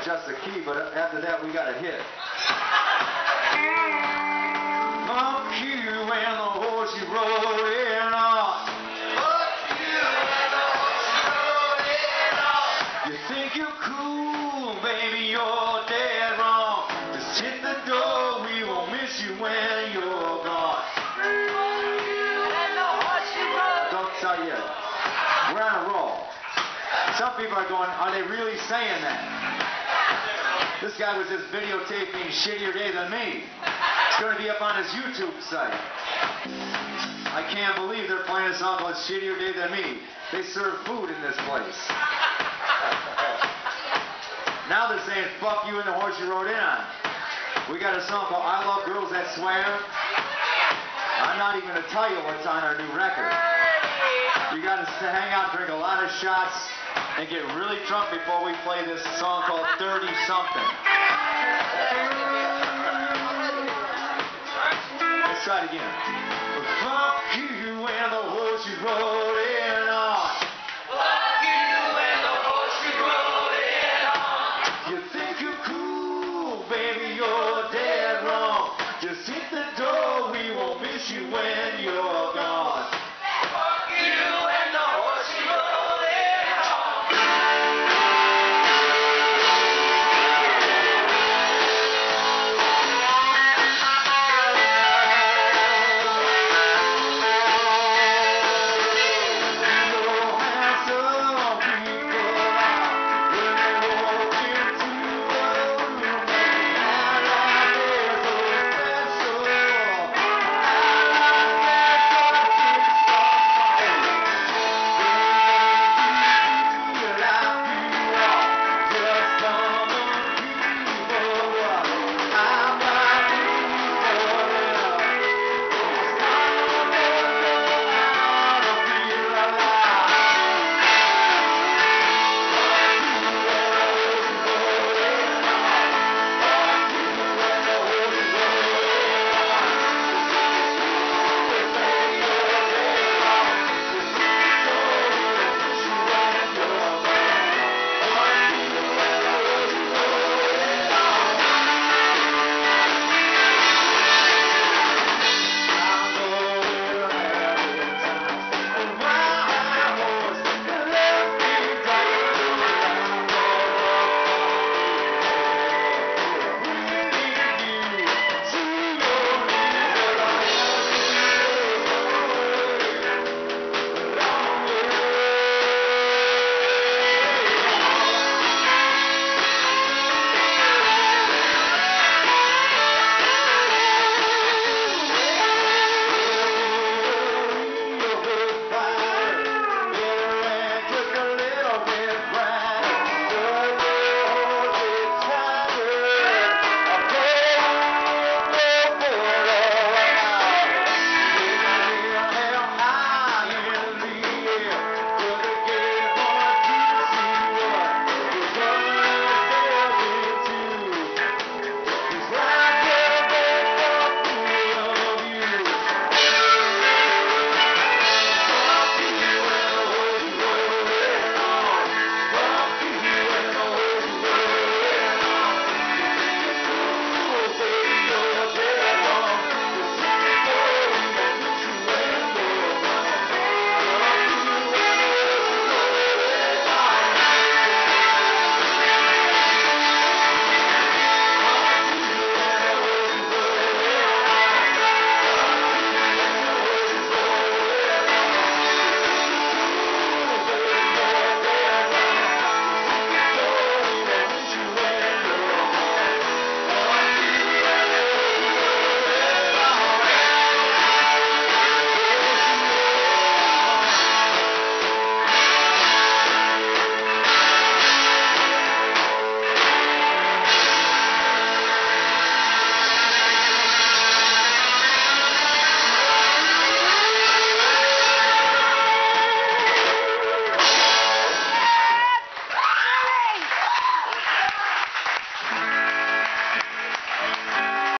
adjust the key, but after that we got a hit. Fuck you and the horse you rode in on. You think you're cool, baby, you're dead wrong. Just hit the door, we won't miss you when you're gone. Monkey and the horse you rode. Don't tell you. We're on a roll. Some people are going, are they really saying that? This guy was just videotaping Shittier Day Than Me. It's going to be up on his YouTube site. I can't believe they're playing a song called Shittier Day Than Me. They serve food in this place. Now they're saying, fuck you and the horse you rode in on. We got a song called I Love Girls That Swear. I'm not even going to tell you what's on our new record. You got to hang out, drink a lot of shots, and get really drunk before we play this song called 30 Something. Let's try it again. Fuck you and the horse you rode in on. Fuck you and the horse you rode in on. You think you're cool, baby, you're dead wrong. Just hit the door, we won't miss you when